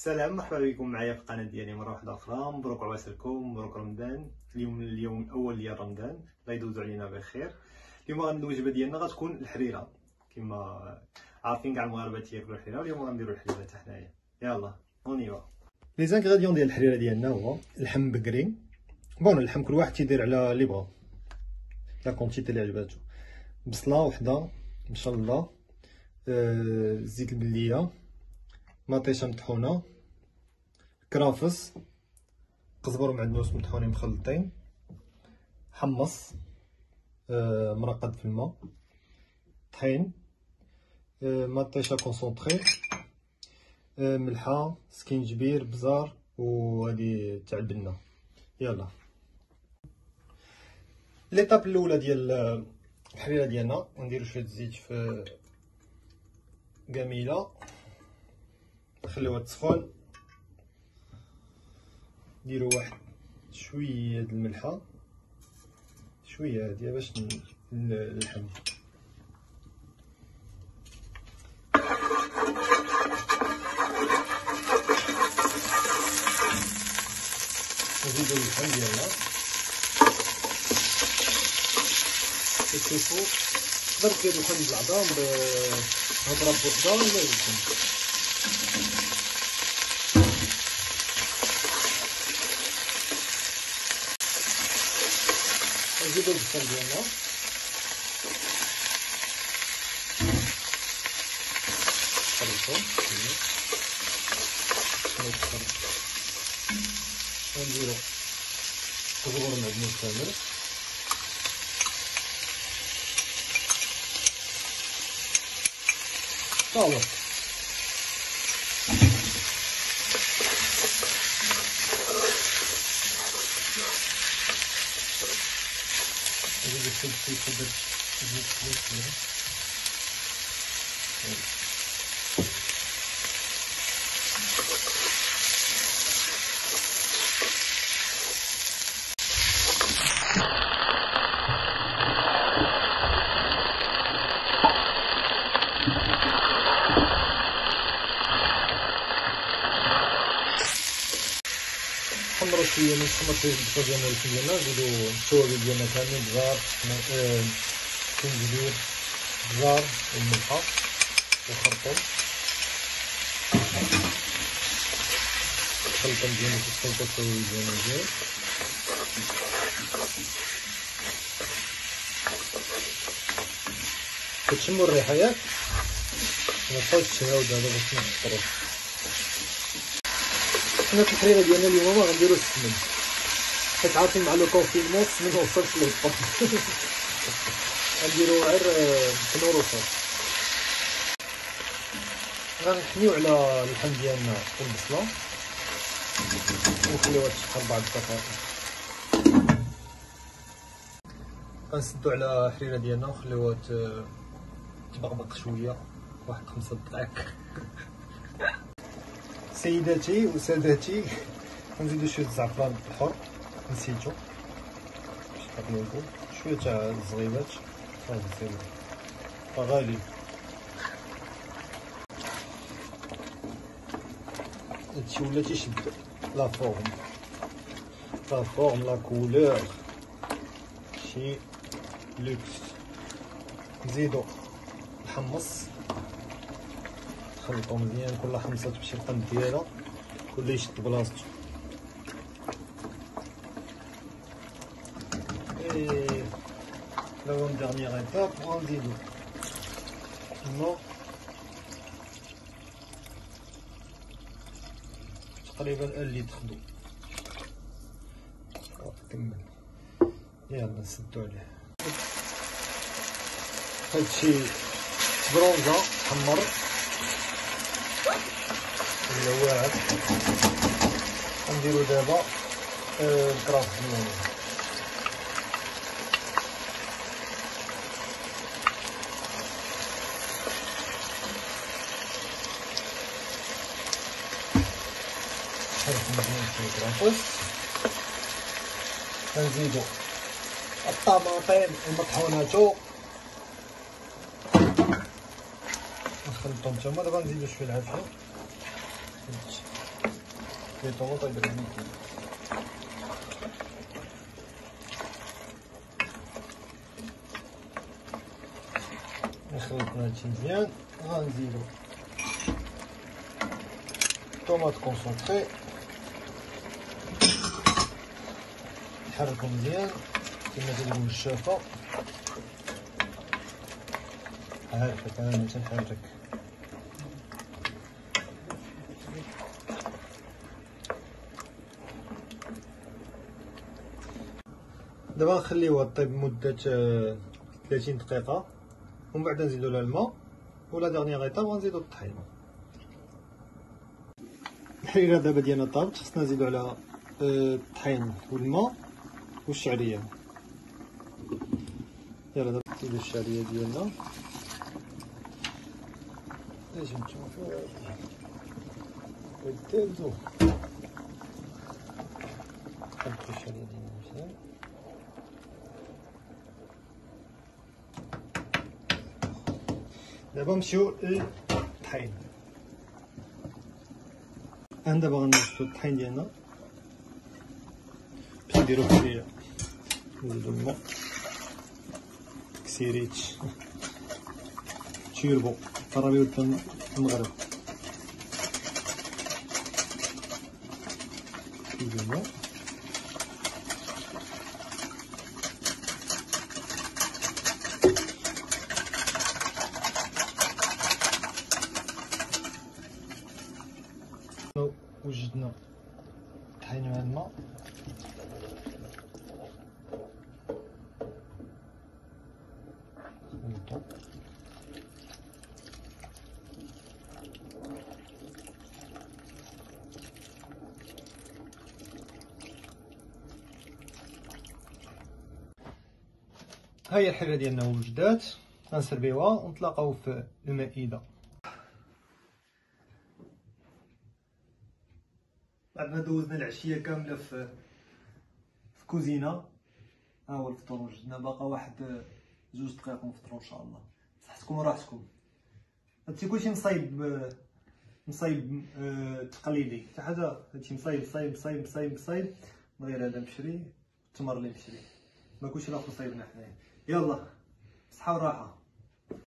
سلام مرحبا بكم معايا في القناة ديالي مرة واحدة أخرى. مبروك عواشركم مبروك رمضان. اليوم اليوم الأول ديال رمضان. الله يدوز علينا بخير اليوم الوجبه ديالنا غتكون الحريرة. كما عارفين كاع المغاربة تياكلوا الحريرة اليوم غنديروا الحريرة حتى حنايا. يلا اونيوا les ingrédients ديال الحريرة ديالنا هو اللحم بكري. bon اللحم كل واحد تيدير على اللي بغا. la quantité اللي عجباتو. بصلة وحدة مشلله آه زيت البلدية مطيشه مطحونه كرافس قزبر ومعدنوس مطحونين مخلطين. حمص آه مرقد في الماء. طحين آه مطيشه concentrée آه ملحة سكينجبير بزار وهادي تاع البنه يلا. ليطاب الاولى ديال الحريره ديالنا. نديرو شوية زيت في قميله نخليوها تسخن نديرو واحد شوية د الملحة. شوية هاديه باش اللحم نزيدو اللحم ديالنا كتشوفو تقدر دير اللحم بالعظام بهضرة بوحده ولا 끓여주세요 면을 그리고 그리고 원지로 고속으로 넣는 편을 Sağ olun. I think it should be a bit. نزيدو التوابل ديالنا كامل بزار كنجبير بزار والملحه والخرطوم الخلطه مزيان الخلطه التوابل ديالنا مزيان كتشمو الريحه ياك مبقاوش تشهاو دابا باش نحضرو حنا في الحريره ديالنا اليوم ما غنديرو السمن. حيت عارفين مع لو كونفينمون السمن موصلش للطون غنديرو غير التنور وصافي غنحنيو على اللحم ديالنا والبصله ونخليوها تشحر بعض الدقائق. غنسدو على الحريره ديالنا ونخليوها تبقبق شوية. واحد خمسة دقائق. سيداتي وسادتي نزيدو شوية الزعفران الحر نسيتو. باش نقولكم شوية تاع الزغيبات غالي. هادشي ولا تيشد. la forme. la forme la couleur. شي لوكس. نزيدو الحمص. نخلطو مزيان كل حمصة تمشي القنت ديالها كل يشد بلاصتو et la dernière étape غنزيدو تقريبا اللي تخدو كمل. يلا نسدو عليه. هادشي برونزا حمر. ولا واعر نديرو دابا الكراف ديالنا. نزيدو الطماطم المطحوناتو نخلطهم تما دابا نزيدو شوية العافية. لي طوماط يديروا خلطنا هادشي مزيان. غنزيدو طوماط كونسونطري. نحركو مزيان. كما تقول الشافة عارفك أنا تنحرك دابا نخليوها طيب مدة 30 دقيقة ومن بعد نزيدو لها الماء ولا دغنيغ ايطاب غنزيدو الطحين الحريره دابا ديالنا طابت خصنا نزيدو على الطحين والماء والشعرية. يلا دابا نزيدو الشعرية ديالنا. أجي نشوفو نحطو الشعرية ديالنا. مزيان دابا نمشيو للطحين أنا دابا غنشدو الطحين ديالنا باش نديرو فيه نزيدو الماء كسيريت تشيربو قرب يولد المغرب نزيدو الماء وجدنا طحين مع الماء. هاهي الحله ديالنا وجدات غنسربيوها ونتلاقاو في المائدة. بعد دوزنا العشية كاملة في في كوزينة. ها هو الفطور وجدنا. باقا واحد زوج دقائق ونفطروا إن شاء الله. صحتكم وراحتكم. هادشي كلشي مصايب مصايب آه تقليدي. حتى حاجة هادشي مصايب مصايب مصايب مصايب مصايب. غير هذا مشري التمر اللي مشري. ما كلشي الآخر صايبنا حنايا. يلا صحة وراحة.